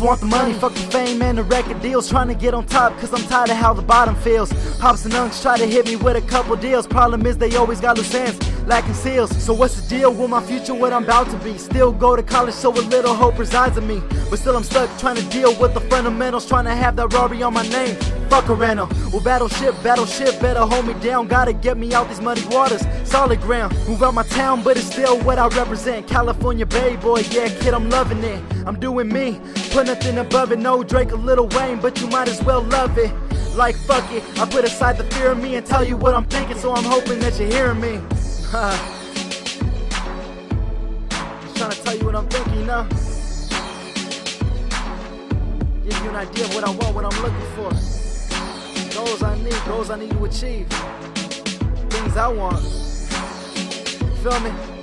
just want the money, fuck the fame and the record deals. Trying to get on top, cause I'm tired of how the bottom feels. Pops and unks try to hit me with a couple deals. Problem is, they always got loose ends, lacking seals. So, what's the deal with my future, what I'm about to be? Still go to college, so a little hope resides in me. But still, I'm stuck trying to deal with the fundamentals. Trying to have that Rory on my name. Fuck a rental. Well, battleship, battleship, better hold me down. Gotta get me out these muddy waters. Solid ground. Move out my town, but it's still what I represent. California Bay boy, yeah, kid, I'm loving it. I'm doing me, put nothing above it. No Drake or Lil Wayne, but you might as well love it. Like fuck it, I put aside the fear of me and tell you what I'm thinking, so I'm hoping that you're hearing me. Just trying to tell you what I'm thinking, know? Give you an idea of what I want, what I'm looking for. Goals I need, goals I need to achieve. Things I want. Feel me?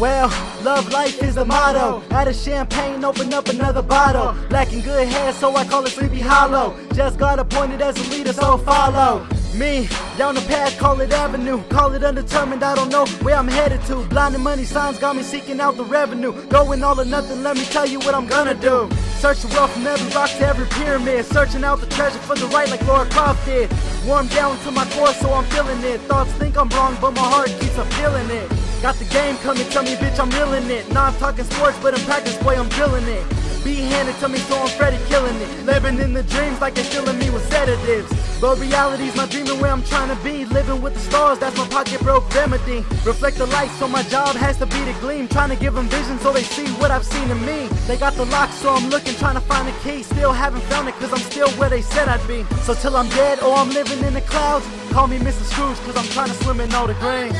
Well, love life is the motto. Add a champagne, open up another bottle. Lacking good head, so I call it Sleepy Hollow. Just got appointed as a leader, so follow me down the path, call it avenue. Call it undetermined, I don't know where I'm headed to. Blinding money signs got me seeking out the revenue. Going all or nothing, let me tell you what I'm gonna do. Search the wealth from every rock to every pyramid. Searching out the treasure for the right, like Laura Croft did. Warm down to my core, so I'm feeling it. Thoughts think I'm wrong, but my heart keeps on feeling it. Got the game coming, tell me, bitch, I'm reeling it. Nah, I'm talking sports, but in practice, boy, I'm drilling it. Be handed to me, so I'm Freddy killing it. Living in the dreams like they're filling me with sedatives. But reality's my dreaming where I'm trying to be. Living with the stars, that's my pocket broke remedy. Reflect the light, so my job has to be the gleam. Trying to give them vision so they see what I've seen in me. They got the lock, so I'm looking, trying to find the key. Still haven't found it, cause I'm still where they said I'd be. So till I'm dead or I'm living in the clouds, call me Mr. Scrooge, cause I'm trying to swim in all the grain.